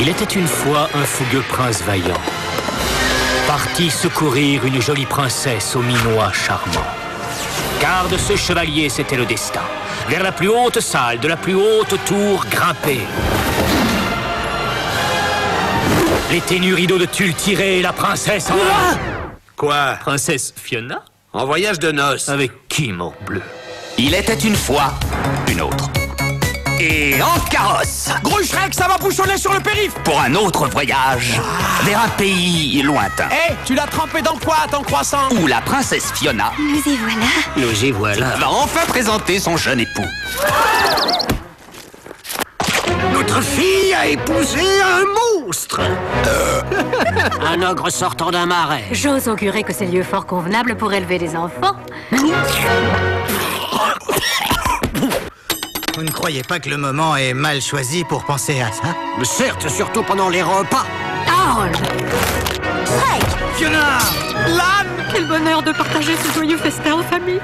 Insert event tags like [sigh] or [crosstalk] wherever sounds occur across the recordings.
Il était une fois un fougueux prince vaillant, parti secourir une jolie princesse au minois charmant. Car de ce chevalier, c'était le destin. Vers la plus haute salle, de la plus haute tour, grimper. Les ténus rideaux de tulle tirés, la princesse en... Quoi? Princesse Fiona? En voyage de noces. Avec qui, morbleu Il était une fois une autre. Et en carrosse Gros Shrek, ça va bouchonner sur le périph' pour un autre voyage vers un pays lointain Hé, tu l'as trempé dans quoi, ton croissant? Où la princesse Fiona Nous y voilà. Nous y voilà. va enfin présenter son jeune époux. Notre fille a épousé un monstre. [laughs] Un ogre sortant d'un marais. J'ose augurer que c'est lieu fort convenable pour élever des enfants. Vous ne croyez pas que le moment est mal choisi pour penser à ça Certes, surtout pendant les repas. Harold. Fiona Lan. Quel bonheur de partager ce joyeux festin en famille.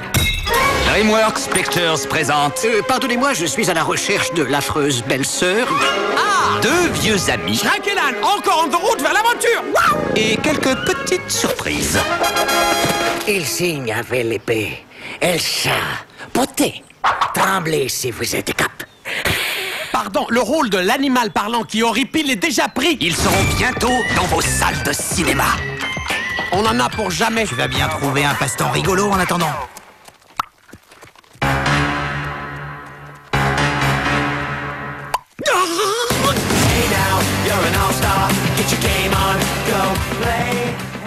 DreamWorks Pictures présente. Euh, Pardonnez-moi, je suis à la recherche de l'affreuse belle-sœur. deux vieux amis. Shrek et Lan, encore en route vers l'aventure. Et quelques petites surprises. Il signe avec l'épée. Elsa, potez. Tremblez si vous êtes cap. Pardon, le rôle de l'animal parlant qui horripile est déjà pris Ils seront bientôt dans vos salles de cinéma. On en a pour jamais Tu vas bien trouver un passe-temps rigolo en attendant. Hey now, you're an all-star. Get your game on, go play.